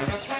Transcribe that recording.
Okay.